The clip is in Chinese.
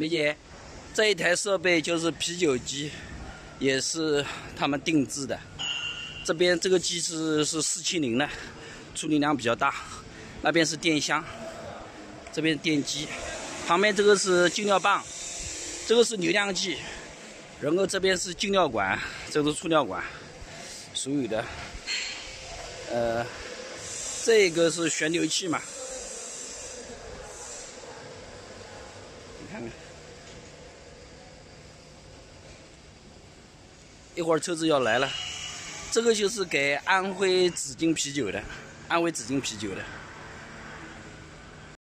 梅姐，这一台设备就是啤酒机，也是他们定制的。这边这个机子是四七零的，出力量比较大。那边是电箱，这边电机，旁边这个是进料棒，这个是流量计，然后这边是进料管，这个是出料管，所有的。呃，这个是旋流器嘛？看看，一会儿车子要来了，这个就是给安徽紫金啤酒的，安徽紫金啤酒的。